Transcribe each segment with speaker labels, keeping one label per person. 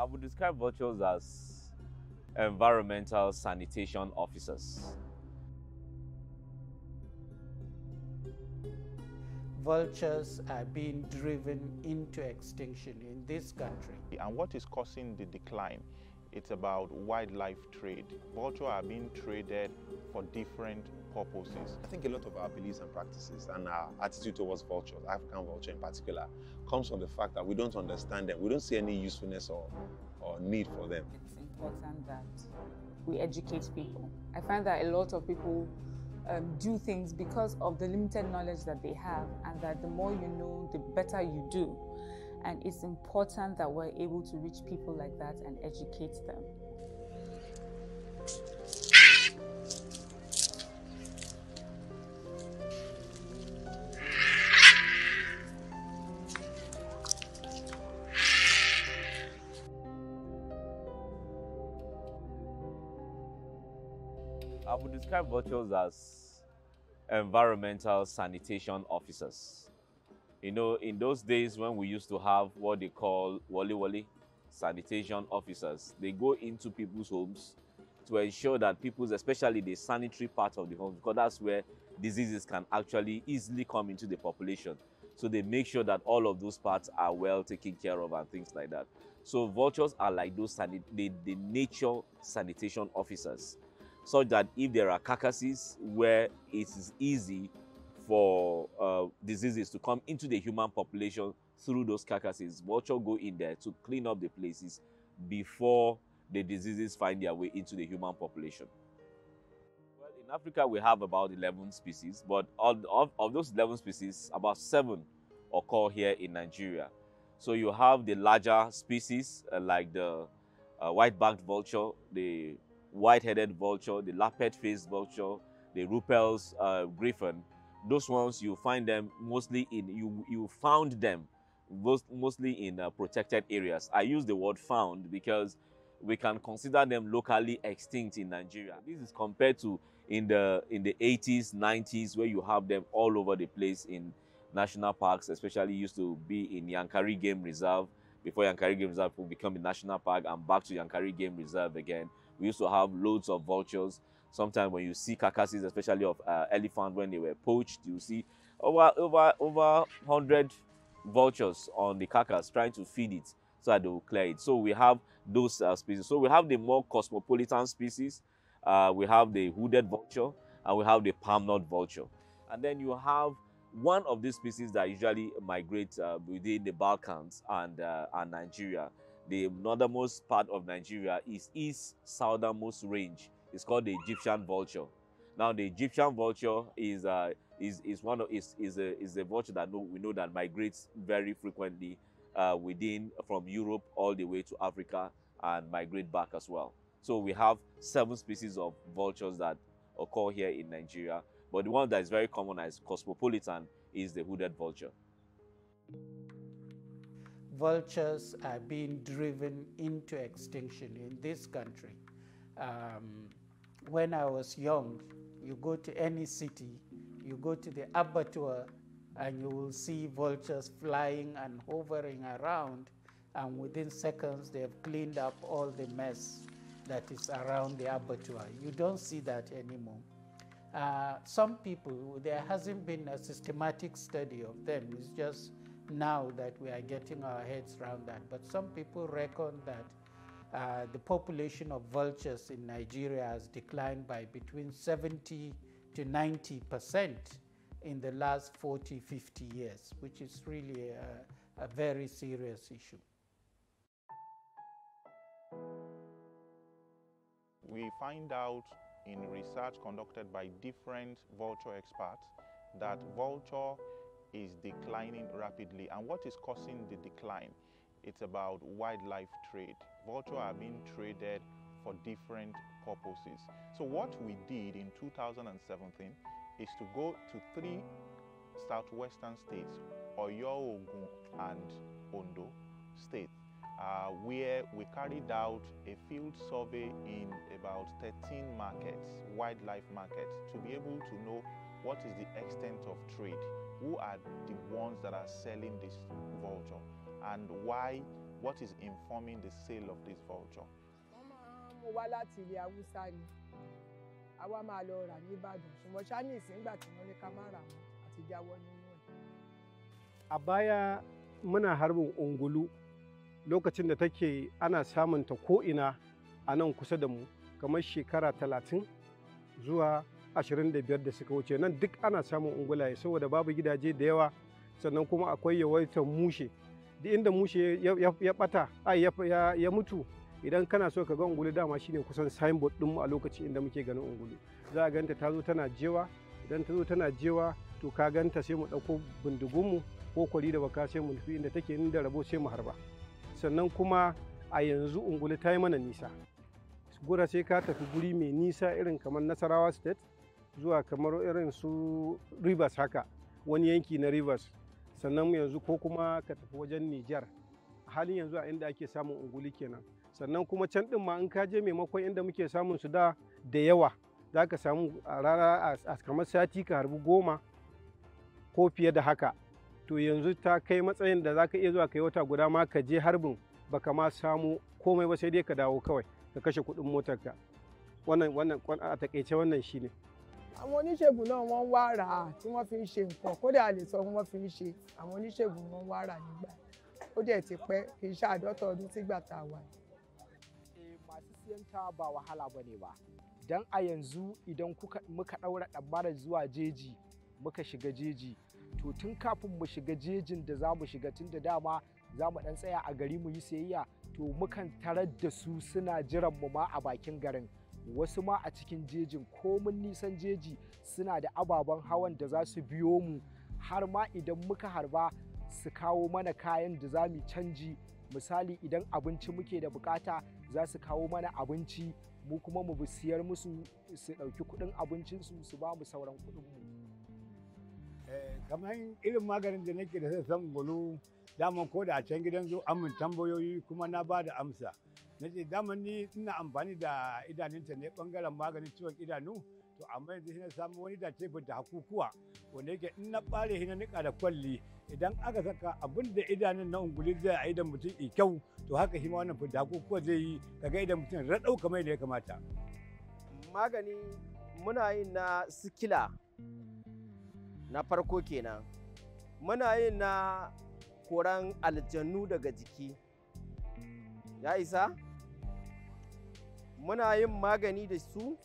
Speaker 1: I would describe vultures as environmental sanitation officers.
Speaker 2: Vultures are being driven into extinction in this country.
Speaker 3: And what is causing the decline? It's about wildlife trade. Vultures are being traded for different purposes.
Speaker 4: I think a lot of our beliefs and practices and our attitude towards vultures, African vulture in particular, comes from the fact that we don't understand them. We don't see any usefulness or, or need for them.
Speaker 5: It's important that we educate people. I find that a lot of people um, do things because of the limited knowledge that they have, and that the more you know, the better you do. And it's important that we're able to reach people like that and educate them.
Speaker 1: Would describe vultures as environmental sanitation officers. You know, in those days when we used to have what they call wole wole sanitation officers, they go into people's homes to ensure that people's, especially the sanitary part of the home, because that's where diseases can actually easily come into the population. So they make sure that all of those parts are well taken care of and things like that. So vultures are like those the, the nature sanitation officers, such that if there are carcasses where it is easy for uh, diseases to come into the human population through those carcasses, vulture go in there to clean up the places before the diseases find their way into the human population. Well, in Africa, we have about 11 species, but of, of, those 11 species, about seven occur here in Nigeria. So you have the larger species uh, like the uh, white-backed vulture, the white-headed vulture, the lappet-faced vulture, the Ruppell's uh, griffon. Those ones you find them mostly in you you found them most, mostly in uh, protected areas. I use the word found because we can consider them locally extinct in Nigeria. This is compared to in the in the 80s, 90s, where you have them all over the place in national parks, especially used to be in Yankari Game Reserve before Yankari Game Reserve become a national park and back to Yankari Game Reserve again. We used to have loads of vultures. Sometimes when you see carcasses, especially of uh, elephant when they were poached, you see over over over 100 vultures on the carcass trying to feed it so that they will clear it. So we have those uh, species. So we have the more cosmopolitan species. Uh, we have the hooded vulture and we have the palm nut vulture. And then you have one of these species that usually migrate uh, within the Balkans and, uh, and Nigeria. The northernmost part of Nigeria is east southernmost range. It's called the Egyptian vulture. Now the Egyptian vulture is uh, is is one of is is a is a vulture that know, we know that migrates very frequently uh, within from Europe all the way to Africa and migrate back as well. So we have seven species of vultures that occur here in Nigeria, but the one that is very common as cosmopolitan is the hooded vulture.
Speaker 2: Vultures are being driven into extinction in this country. Um, when I was young, you go to any city, you go to the abattoir, and you will see vultures flying and hovering around, and within seconds they have cleaned up all the mess that is around the abattoir. You don't see that anymore. Uh, some people, there hasn't been a systematic study of them. It's just now that we are getting our heads around that. But some people reckon that uh, the population of vultures in Nigeria has declined by between 70 to 90 percent in the last 40, 50 years, which is really a, a very serious issue.
Speaker 3: We find out in research conducted by different vulture experts that vulture is declining rapidly. And what is causing the decline? It's about wildlife trade. Vulture are being traded for different purposes. So what we did in 2017 is to go to three southwestern states, Oyo, Ogun, and Ondo states, uh, where we carried out a field survey in about 13 markets, wildlife markets, to be able to know what is the extent of trade, who are the ones that are selling this vulture, and why what is informing the sale of this vulture?
Speaker 6: wọ́n máa ń mú wá láti ilẹ̀ haúsá ni àwa máa lọ rà ní ìbàdàn ṣùgbọ́n chinese nígbà tí wọ́n ní ká má rà wọ́n àti jáwọ́ nínú ẹ̀.
Speaker 7: a baya muna harbin ungulu lokacin da take ana samun ta ko'ina a nan kusa da mu kamar shekara talatin zuwa ashirin da biyar da suka wuce nan duk ana samun ungulaye saboda babu gidaje da yawa sannan kuma akwai yawaitar mushe. Duk inda mushe ya bata ya mutu idan kana so ka ga ungulu dama shine kusan signboard ɗinmu a lokacin inda muke ganin ungulu. Za a ganta ta zo tana jewa idan ta zo tana jewa to ka ganta sai mu ɗauko bindigunmu ko kwari da baka sai mu nufi inda take inda rabo sai mu harba. Sannan kuma a yanzu ungulu ta yi mana nisa. Gura sai ka tafi guri mai nisa irin kamar nasarawa state zuwa kamar irin su rivers haka wani yanki na rivers. Sannan yanzu ko kuma ka tafi wajen niger halin yanzu a inda ake samun unguli kenan. Sannan kuma can din ma in ka je maimakon inda muke samun su da da yawa za ka samu a rana a kamar sati ka harbi goma ko fiye da haka. To yanzu ta kai matsayin da za ka iya zuwa kai wata guda ma ka je harbin baka ma samu komai ba sai dai ka dawo kawai ka kashe kuɗin motarka. Wannan wannan a taƙaice wannan shine
Speaker 6: àwọn oníṣègùn náà wọ́n wá rà á tí wọ́n fi ń ṣe nǹkan. Kódà lè sọ wọ́n fi ń ṣe. Àwọn oníṣègùn wọ́n wá rà nígbà. Ó dẹ̀ ti pẹ́ kì í ṣe àádọ́ta ọdún sígbà tá a wà yìí.
Speaker 8: masu siyan ta ba wahala ba ne ba. Don a yanzu idan muka ɗaura ɗabbarar zuwa jeji muka shiga jeji to tun kafin mu shiga jejin da za mu shiga tun da dama za mu ɗan tsaya a gari mu yi sayayya to mukan tarar da su suna jiran mu ma a bakin garin. Wasu ma a cikin jejin komin nisan jeji suna da ababen hawan da za su biyo mu har ma idan muka harba su kawo mana kayan da za mu canji misali idan abinci muke da buƙata za su kawo mana abinci mu kuma mu siyar musu su ɗauki kuɗin abincinsu su ba mu sauran kuɗin mu.
Speaker 9: kamar irin maganin da nake da san gulu daman ko da a can gidan zo amin tambayoyi kuma na ba da amsa na ce daman ni ina amfani da idanunta ne ɓangaren maganin ciwon idanu to amma yanzu na samu wani da tefin da hakukuwa wanda yake in na bare shi na nika da kwalli. Idan aka saka abin da idanun na unguli zai a idan mutum i kyau to haka shi ma wannan fidda hakukuwa zai yi kaga idan mutum raɗau kamar da ya kamata.
Speaker 10: Magani muna yin na sikila na farko kenan. Muna yin na koran aljannu daga jiki. Ya isa? Muna yin magani da su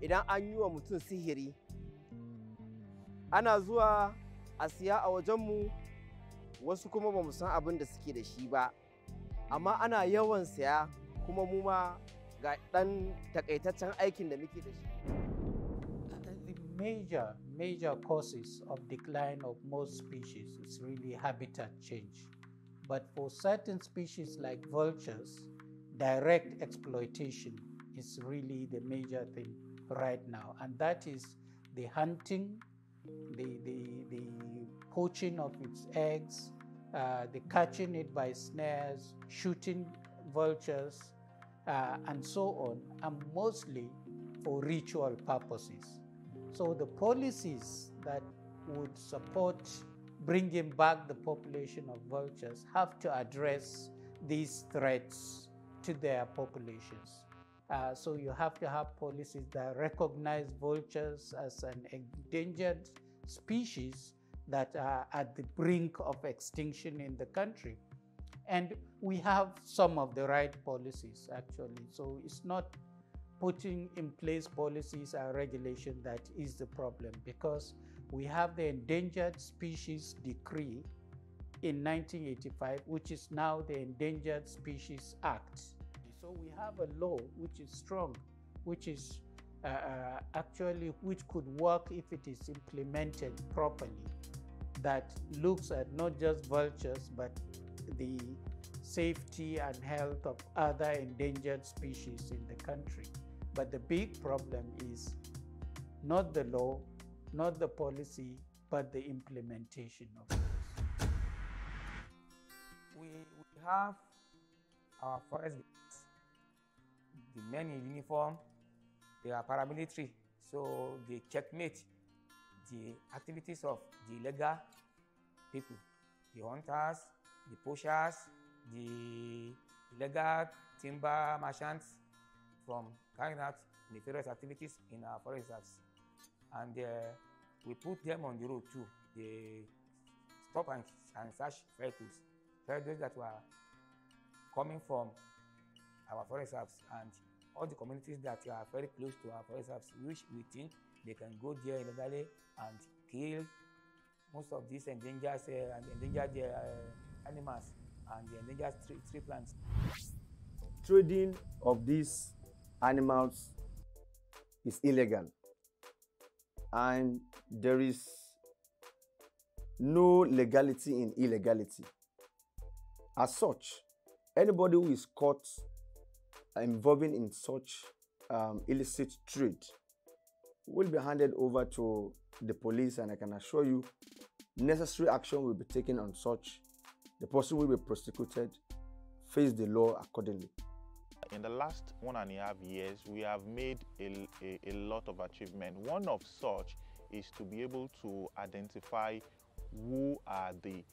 Speaker 10: idan an yi wa mutum sihiri. Ana zuwa a siya a wajenmu wasu kuma ba mu san abin da suke da shi ba. Amma ana yawan siya kuma mu ma ga ɗan takaitaccen aikin da muke da shi.
Speaker 2: The major, major causes of decline of most species is really habitat change. But for certain species like vultures, direct exploitation is really the major thing right now. And that is the hunting, the, the, the poaching of its eggs, uh, the catching it by snares, shooting vultures, uh, and so on, and mostly for ritual purposes. So the policies that would support bringing back the population of vultures have to address these threats to their populations. Uh, so you have to have policies that recognize vultures as an endangered species that are at the brink of extinction in the country. And we have some of the right policies actually. So it's not putting in place policies and regulation that is the problem because we have the Endangered Species Decree in 1985, which is now the Endangered Species Act. So we have a law which is strong, which is uh, uh, actually which could work if it is implemented properly, that looks at not just vultures but the safety and health of other endangered species in the country. But the big problem is not the law, not the policy, but the implementation of it.
Speaker 11: We, we have our forest the men in uniform, they are paramilitary, so they checkmate the activities of the illegal people, the hunters, the poachers, the illegal timber merchants from carrying out nefarious activities in our forest reserves. And uh, we put them on the road too. They stop and, and search vehicles, vehicles that were coming from our forest reserves and all the communities that are very close to our forest reserves, which we think they can go there illegally and kill most of these endangered uh, and endangered uh, animals and the endangered tree, tree plants.
Speaker 12: Trading of these animals is illegal and there is no legality in illegality. As such, anybody who is caught involving in such um, illicit trade will be handed over to the police and I can assure you necessary action will be taken on such. The person will be prosecuted, face the law accordingly.
Speaker 3: In the last one and a half years, we have made a, a, a lot of achievement. One of such is to be able to identify who are the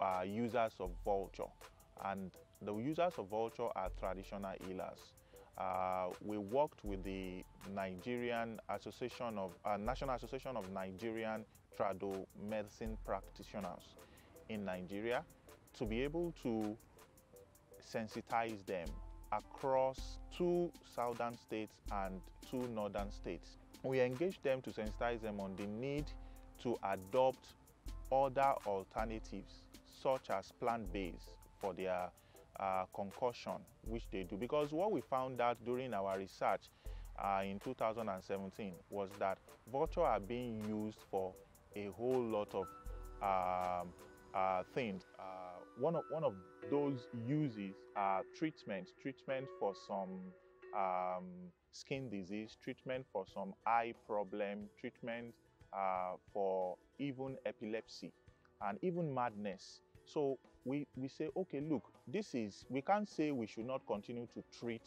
Speaker 3: uh, users of vulture. And the users of vulture are traditional healers. Uh, we worked with the Nigerian Association of uh, National Association of Nigerian Trado Medicine Practitioners in Nigeria to be able to sensitize them across two southern states and two northern states. We engaged them to sensitize them on the need to adopt other alternatives such as plant-based for their uh, concoction, which they do. Because what we found out during our research uh, in 2017 was that vulture are being used for a whole lot of um, uh, things. Uh, one, of, one of those uses are treatment, treatment for some um, skin disease, treatment for some eye problem, treatment uh, for even epilepsy and even madness. So we, we say, okay, look, this is, we can't say we should not continue to treat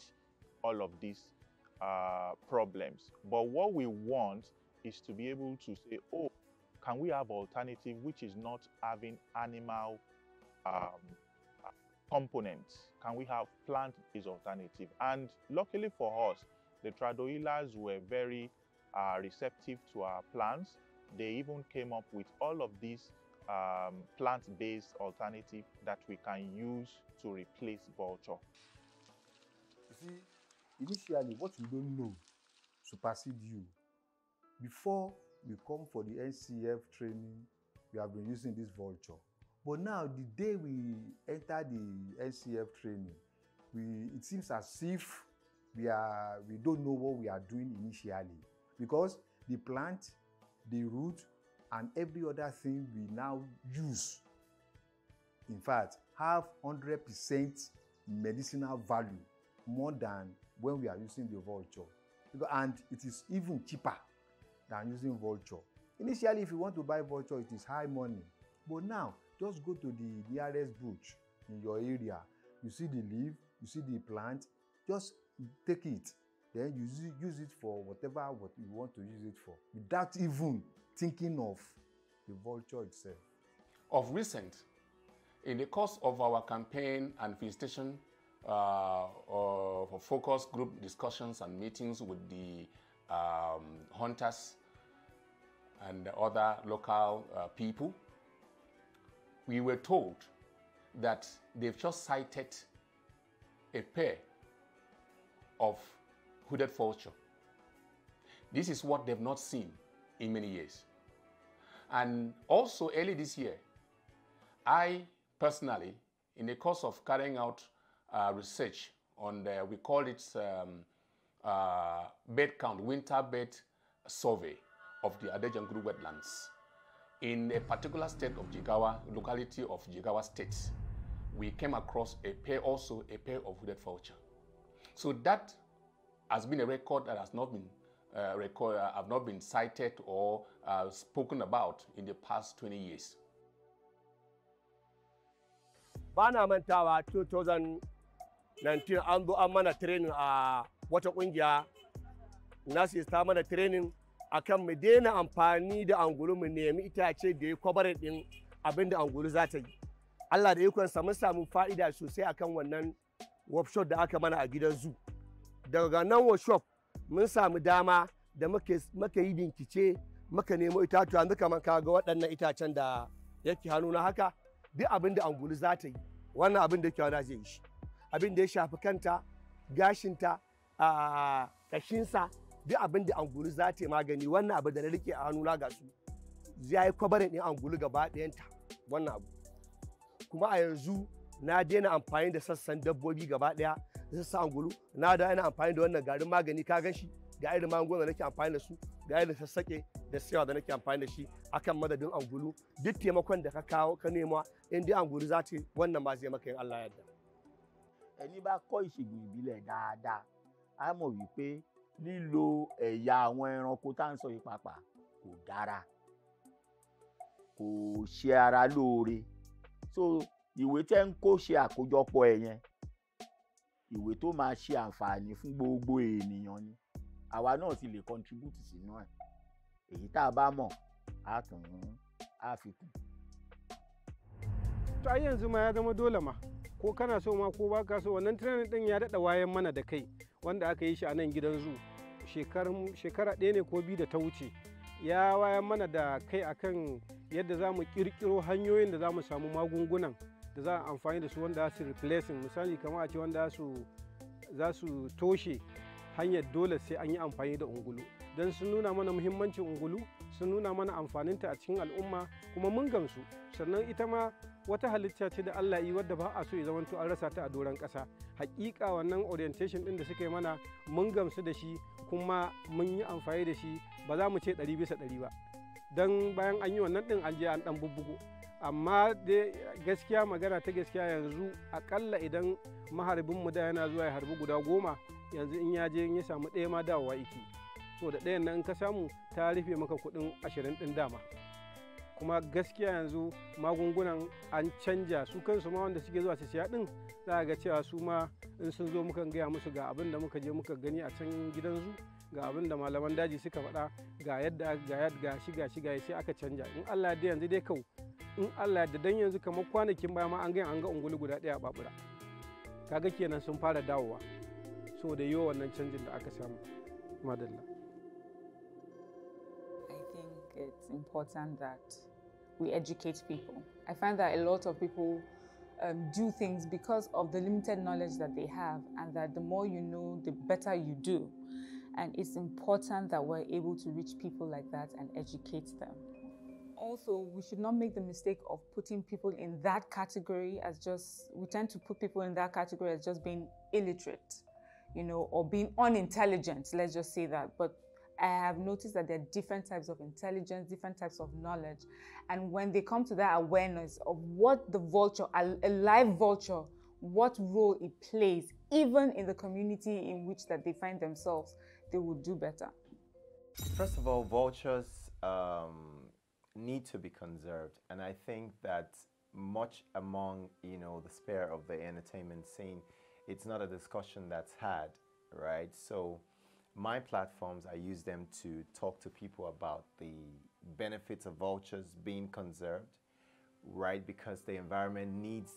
Speaker 3: all of these uh, problems. But what we want is to be able to say, oh, can we have alternative which is not having animal um, components? Can we have plant-based alternative? And luckily for us, the Tradoilas were very uh, receptive to our plans. They even came up with all of these um, plant-based alternative that we can use to replace vulture.
Speaker 13: You see, initially what you don't know supersede you. Before we come for the NCF training, we have been using this vulture. But now, the day we enter the NCF training, we it seems as if we are we don't know what we are doing initially because the plant, the root, and every other thing we now use, in fact, have 100% medicinal value more than when we are using the vulture. Because, and it is even cheaper than using vulture. Initially, if you want to buy vulture, it is high money. But now, just go to the nearest bush in your area. You see the leaf, you see the plant, just take it. Then you use use it for whatever what you want to use it for without even thinking of the vulture itself.
Speaker 14: Of recent, in the course of our campaign and visitation uh, of focus group discussions and meetings with the um, hunters and other local uh, people, we were told that they've just sighted a pair of hooded vulture. This is what they've not seen in many years. And also early this year, I personally, in the course of carrying out uh, research on the, we call it um, uh, bed count, winter bed survey of the Hadejia-Nguru wetlands. In a particular state of Jigawa, locality of Jigawa state, we came across a pair, also a pair of hooded vulture. So that has been a record that has not been uh, record, uh, have not been cited or uh, spoken about in the past 20 years.
Speaker 15: ba na mantawa 2019 an zo an mana training a wata ƙungiya nasu ta mana training akan mu daina amfani da angulu mu nemi itace da ya kwabar din abin da angulu za ta yi. Allah da ikonsa mun samu fa'ida sosai akan wannan workshop da aka mana a gidan zu daga nan workshop mun samu dama da muka yi bincike muka nemo itatuwa yanzu kamar kaga waɗannan itacen da yake hannu na haka duk abin da angulu za ta yi wannan abin da kyau zai yi shi. Abin da ya shafi kanta gashinta a kashinsa duk abin da angulu za ta yi magani wannan abin da na riƙe a hannuna ga su ya yi kwabarin ɗin angulu gaba ɗayanta wannan abu. Kuma a yanzu na daina amfani da sassan dabbobi gaba ɗaya da sassan angulu. Na da ina amfani da wannan garin magani ka gan shi? Ga irin magungunan da nake amfani da su ga irin sassaƙe da siyawa da nake amfani da shi akan madadin angulu. Duk taimakon da ka kawo ka nema in dai angulu za ta wannan ma zai maka in Allah yadda.
Speaker 16: ẹni bá kọ́ ìṣègùn ìbílẹ̀ dáadáa á mọ̀ wípé lílo ẹ̀yà àwọn ẹranko tá à ń sọ yìí pàápàá kò dára kò ṣe ara lóore. So ìwé tẹ́ ń kó ṣe àkójọpọ̀ ẹ̀ yẹn ìwé tó máa ṣe àǹfààní fún gbogbo ènìyàn ni. Àwa náà sì lè contribute sínú ẹ̀. Èyí tá a bá mọ̀ á tún á fi kún.
Speaker 7: to ai yanzu ma ya zama dole ma. Ko kana so ma ko baka so wannan training din ya daɗa wayan mana da kai wanda aka yi shi a nan gidan zu shekara ɗaya ne ko biyu da ta wuce ya wayan mana da kai akan yadda za mu ƙirƙiro hanyoyin da za mu samu magungunan. Da za a amfani da su wanda su replacing. Misali kamar a ce wanda za su toshe hanyar dole sai an yi amfani da ungulu. Don sun nuna mana muhimmancin ungulu sun nuna mana amfaninta a cikin al'umma kuma mun gamsu. Sannan ita ma wata halitta ce da Allah yi wadda ba a so ya zamanto an rasa ta a doron ƙasa. Hakika wannan orientation din da suka yi mana mun gamsu da shi kuma mun yi amfani da shi. Ba za mu ce ɗari bisa ɗari ba. Don bayan an yi wannan ɗin an je an ɗan bubbugo. Amma dai gaskiya magana ta gaskiya yanzu akalla idan maharbin mu da yana zuwa ya harbi guda goma yanzu in ya je in ya samu ɗaya ma dawowa iki so da ɗayan nan in ka samu ta rufe maka kuɗin ashirin ɗin dama. Kuma gaskiya yanzu magungunan an canja su kansu ma wanda suke zuwa su siya ɗin za ga cewa su ma in sun zo mukan gaya musu ga abin da muka je muka gani a can gidan zu ga abin da malaman daji suka faɗa ga yadda ga yadda shi ga shi ga sai aka canja. In Allah da yanzu dai kau in Allah da dan yanzu kamar kwanakin baya ma an ga an ga ungulu guda a babura kaga kenan sun fara dawowa so da yiwa wannan canjin da aka samu madalla
Speaker 5: I think it's important that we educate people. I find that a lot of people um, do things because of the limited knowledge that they have, and that the more you know, the better you do. And it's important that we're able to reach people like that and educate them. Also, we should not make the mistake of putting people in that category as just, we tend to put people in that category as just being illiterate, you know, or being unintelligent, let's just say that. But I have noticed that there are different types of intelligence, different types of knowledge. And when they come to that awareness of what the vulture, a, live vulture, what role it plays, even in the community in which that they find themselves, they will do better.
Speaker 17: First of all, vultures um, need to be conserved, and I think that much among you know the sphere of the entertainment scene, it's not a discussion that's had, right? So my platforms, I use them to talk to people about the benefits of vultures being conserved, right? Because the environment needs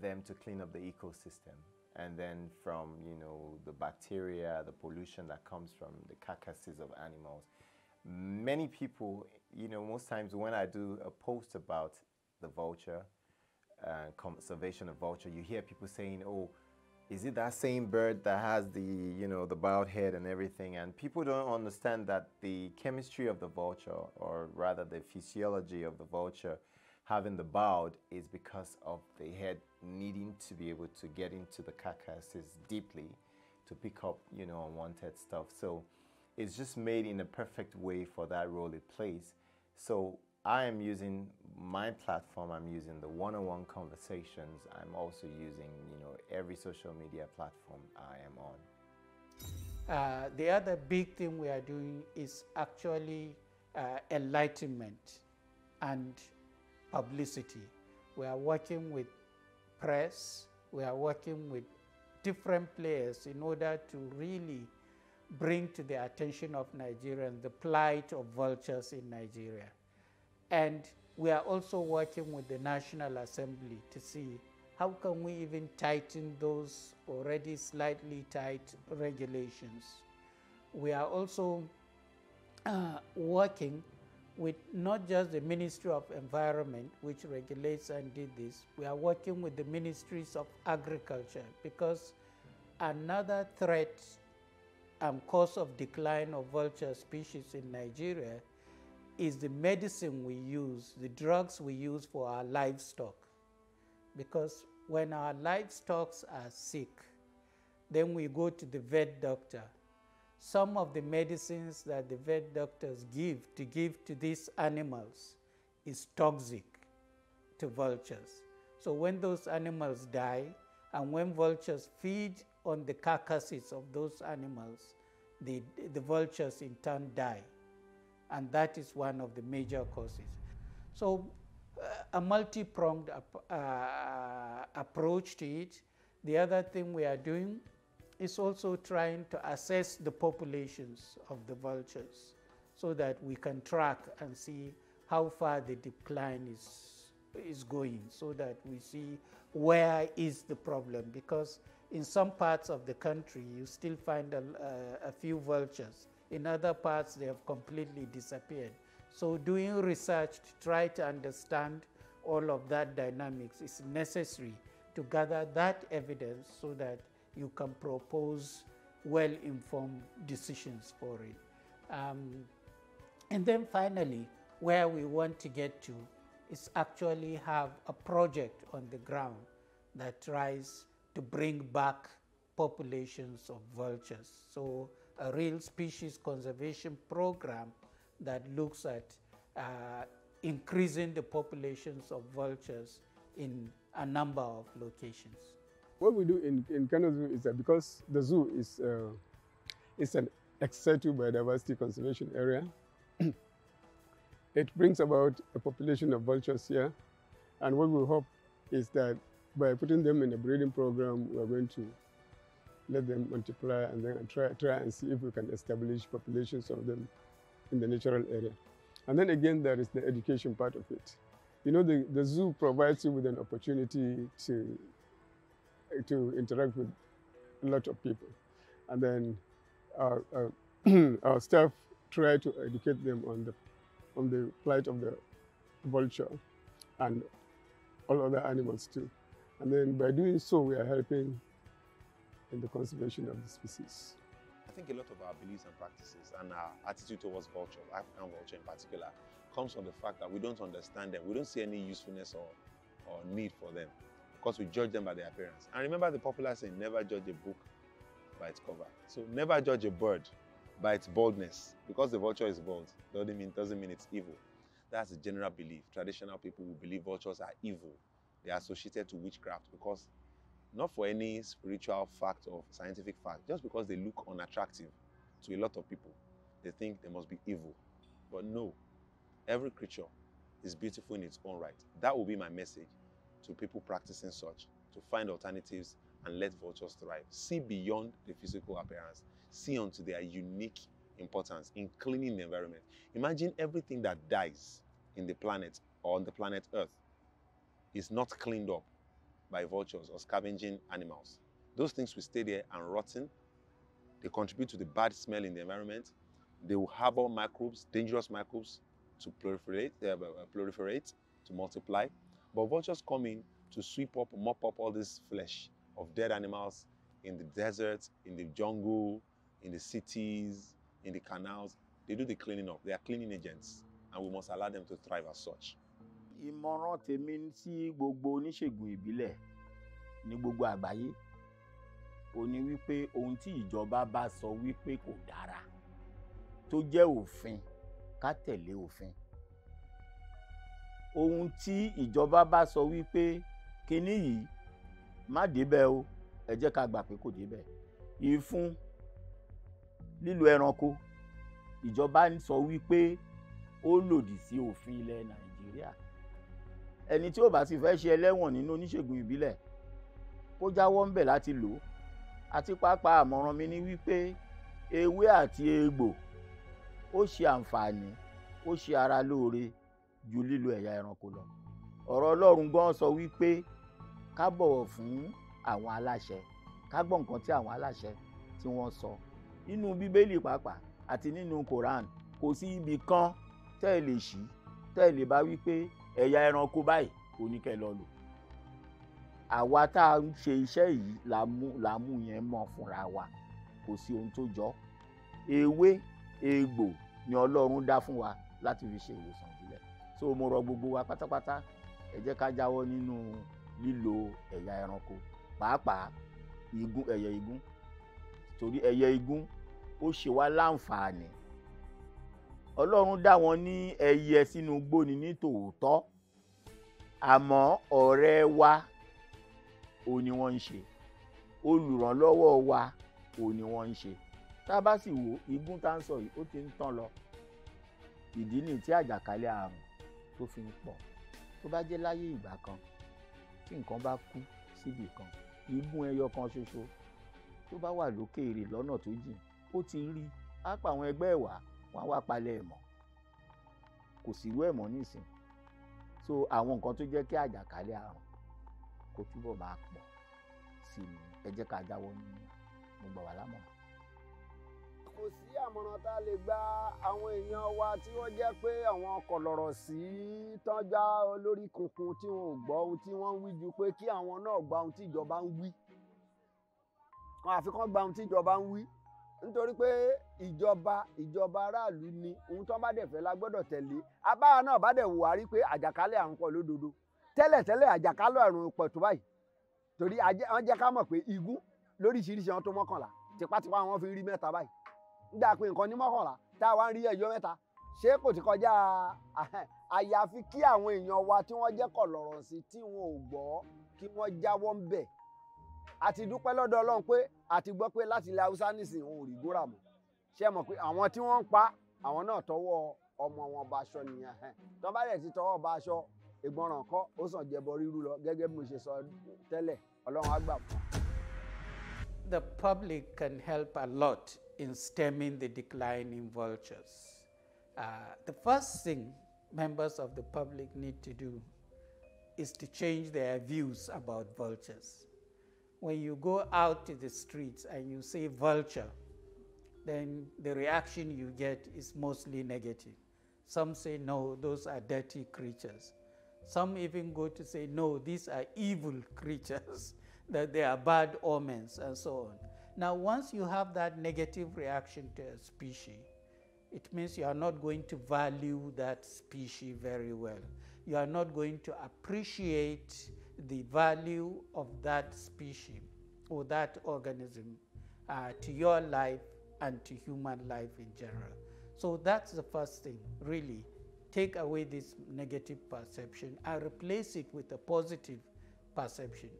Speaker 17: them to clean up the ecosystem. And then from, you know, the bacteria, the pollution that comes from the carcasses of animals. Many people, you know, most times when I do a post about the vulture, uh, conservation of vulture, you hear people saying, oh, is it that same bird that has the you know the bowed head and everything? And people don't understand that the chemistry of the vulture or rather the physiology of the vulture having the bowed is because of the head needing to be able to get into the carcasses deeply to pick up you know unwanted stuff. So it's just made in a perfect way for that role it plays so I am using my platform, I'm using the one-on-one conversations. I'm also using, you know, every social media platform I am on.
Speaker 2: Uh, the other big thing we are doing is actually uh, enlightenment and publicity. We are working with press, we are working with different players in order to really bring to the attention of Nigerians the plight of vultures in Nigeria. And we are also working with the National Assembly to see how can we even tighten those already slightly tight regulations. We are also uh, working with not just the Ministry of Environment, which regulates and did this, we are working with the ministries of agriculture because another threat and cause of decline of vulture species in Nigeria is the medicine we use, the drugs we use for our livestock. Because when our livestock are sick, then we go to the vet doctor. Some of the medicines that the vet doctors give to give to these animals is toxic to vultures. So when those animals die, and when vultures feed on the carcasses of those animals, the, the vultures in turn die. And that is one of the major causes. So uh, a multi-pronged uh, approach to it. The other thing we are doing is also trying to assess the populations of the vultures so that we can track and see how far the decline is, is going so that we see where is the problem? Because in some parts of the country you still find a, a, a few vultures. In other parts they have completely disappeared. So doing research to try to understand all of that dynamics? Is necessary to gather that evidence so that you can propose well-informed decisions for it. Um, and then finally, where we want to get to is actually have a project on the ground that tries to bring back populations of vultures. So a real species conservation program that looks at uh, increasing the populations of vultures in a number of locations.
Speaker 18: What we do in, in Kano Zoo is that because the zoo is uh, it's an ex situ biodiversity conservation area, it brings about a population of vultures here. And what we hope is that by putting them in a breeding program, we're going to let them multiply and then try, try and see if we can establish populations of them in the natural area. And then again, there is the education part of it. You know, the, the zoo provides you with an opportunity to, to interact with a lot of people. And then our, our, our staff try to educate them on the, on the plight of the vulture and all other animals too. And then by doing so, we are helping in the conservation of the species.
Speaker 4: I think a lot of our beliefs and practices and our attitude towards vulture, African vulture in particular, comes from the fact that we don't understand them. We don't see any usefulness or, or need for them because we judge them by their appearance. And remember the popular saying, never judge a book by its cover. So never judge a bird by its boldness. Because the vulture is bold doesn't mean, doesn't mean it's evil. That's the general belief. Traditional people will believe vultures are evil. They are associated to witchcraft because not for any spiritual fact or scientific fact, just because they look unattractive to a lot of people, they think they must be evil. But no, every creature is beautiful in its own right. That will be my message to people practicing such, to find alternatives and let vultures thrive. See beyond the physical appearance, see onto their unique importance in cleaning the environment. Imagine everything that dies in the planet or on the planet Earth is not cleaned up by vultures or scavenging animals. Those things will stay there and rotten. They contribute to the bad smell in the environment. They will harbor microbes, dangerous microbes, to proliferate, uh, proliferate, to multiply. But vultures come in to sweep up, mop up all this flesh of dead animals in the desert, in the jungle, in the cities, in the canals. They do the cleaning up. They are cleaning agents, and we must allow them to thrive as such.
Speaker 16: ìmọ̀ràn tèmi sí gbogbo oníṣègùn ìbílẹ̀ ní gbogbo àgbáyé ó ní wípé ohun tí ìjọba bá sọ wípé kò dára tó jẹ́ òfin ká tẹ̀lé òfin ohun tí ìjọba bá sọ wípé kinní yìí má débẹ̀ o ẹ jẹ́ ká gbà pé kò débẹ̀ ìfun lílo ẹranko. Ìjọba sọ wípé ó lòdì sí òfin ilẹ̀ nàìjíríà. Ẹni tí ó bá sì fẹ́ ṣe ẹlẹ́wọ̀n nínú oníṣègùn ìbílẹ̀ kó jáwọ́ ń bẹ̀ láti lò ó. Àti pàápàá àmọ̀ràn mi ní wípé ewé àti egbò ó ṣe àǹfààní ó ṣe ara lóore ju lílo ẹ̀yà ẹranko lọ. Ọ̀rọ̀ ọlọ́run gan sọ wípé ká bọ̀wọ̀ fún àwọn aláṣẹ ká gbọ́ nǹkan tí àwọn aláṣẹ tí wọ́n sọ nínú bíbélì pàápàá àti nínú koran kò sí ibì kan tẹ́ ẹ lè ṣí tẹ́ ẹ lè bá wípé ẹ̀yà ẹranko báyìí oníkẹ́ lọ lò. Àwa tá a ń ṣe iṣẹ́ yìí là mú là mú yẹn mọ̀ fúnra wa. Kò sí ohun tó jọ ewé egbò ni ọlọ́run dá fún wa láti fi ṣe ìwòsàn ìbílẹ̀. So mo rọ gbogbo wa pátápátá ẹ jẹ́ ká jáwọ́ nínú lílo ẹ̀yà ẹranko pàápàá igún ẹ̀yẹ igún torí ẹ̀yẹ igún ó ṣe wá láǹfààní. Ọlọ́run dá wọn ní ẹyẹ sínú gbóni ní tòótọ́. Àmọ́ ọ̀rẹ́ wa ò ní wọ́n ń ṣe. Olùrànlọ́wọ́ wa ò ní wọ́n ń ṣe. Tá a bá sì wò igún tá ń sọ yìí ó ti ń tán lọ. Ìdí nìyí tí àjàkálẹ̀ àrùn tó fi ń pọ̀. Tó bá jẹ́ láyé ìgbà kan tí nǹkan bá kú síbì kan igún ẹyọ kan ṣoṣo tó bá wà lókèèrè lọ́nà tó jìn ó ti rí á pa àwọn ẹgbẹ́ ẹ̀ wá wọn á wá palẹ̀ ẹ̀ mọ́. Kò sí irú ẹ̀ mọ́ nísìn so àwọn nǹkan tó jẹ́ kí àjàkálẹ̀ àrùn kó túbọ̀ máa pọ̀ sí ni. Ẹ jẹ́ ká jáwọ́ nínú mo gbà wá lámọ̀ràn.
Speaker 8: kò sí àmọ̀ràn tá a lè gba àwọn èèyàn wa tí wọ́n jẹ́ pé àwọn kọ̀lọ̀rọ̀ sí tọ́já olórí kunkun tí wọn gbọ́ ohun tí wọ́n wí ju pé kí àwọn náà gba ohun tí ìjọba ń wí. Kan àfi kán gba ohun tí ìjọba ń wí nítorí pé ìjọba ìjọba aráàlú ni ohun tó bá dẹ̀ fẹ́ la gbọ́dọ̀ tẹ̀lé. Abáwa náà bá dẹ̀ wò wá rí pé àjàkálẹ̀ àrùn pọ̀ lódodo. Tẹ́lẹ̀tẹ́lẹ̀ àjàkálẹ̀ àrùn pọ̀ tó báyìí. Torí wọ́n jẹ́ ká mọ̀ pé igún lóríṣiríṣi wọn tó mọ́kànlá. Tipátipá wọn fi rí mẹ́ta báyìí. Nígbà pé nǹkan ní mọ́kànlá tá a wá ń rí ẹ̀yọ́ mẹ́ta. Ṣé kò ti kọjá àyàfi kí àwọn èèyàn wa tí wọ́n jẹ́ kọ̀lọ̀rọ̀ sí tí wọn ò gbọ́ kí wọ́n jáwọ́ ń bẹ̀ àti dúpẹ́ lọ́dọ̀ ọlọ́run pé àti gbọ́ pé láti ilẹ̀ haúsá nísìnyí òun ò rí gbóra mọ́. Ṣé mọ̀ pé àwọn tí wọ́n ń pa àwọn náà tọwọ́ ọmọ wọn bá aṣọ nìyẹn. Tó bá dẹ̀ ti tọwọ́ bá aṣọ ìgbọràn kọ́ ó sàn jẹbọ rírú lọ gẹ́gẹ́ bí mo ṣe sọ tẹ́lẹ̀. Ọlọ́run á gbà fún
Speaker 2: The public can help a lot in stemming the decline in vultures. Uh, the first thing members of the public need to do is to change their views about vultures. When you go out to the streets and you say vulture, then the reaction you get is mostly negative. Some say, no, those are dirty creatures. Some even go to say, no, these are evil creatures, that they are bad omens, and so on. Now, once you have that negative reaction to a species, it means you are not going to value that species very well. You are not going to appreciate the value of that species or that organism uh, to your life and to human life in general. So that's the first thing, really. Take away this negative perception and replace it with a positive perception.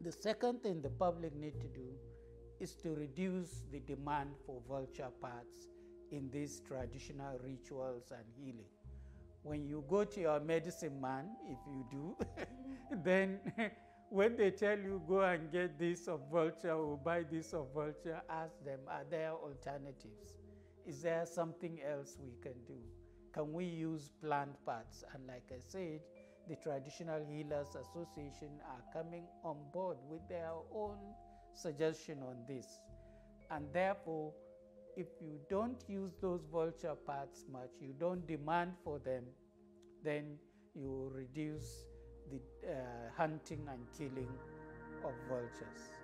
Speaker 2: The second thing the public need to do is to reduce the demand for vulture parts in these traditional rituals and healing. When you go to your medicine man, if you do, then when they tell you go and get this of vulture or buy this of vulture, ask them, are there alternatives? Is there something else we can do? Can we use plant parts? And like I said, the Traditional Healers Association are coming on board with their own suggestion on this. And therefore, if you don't use those vulture parts much, you don't demand for them, then you reduce the uh, hunting and killing of vultures.